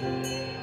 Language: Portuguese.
Música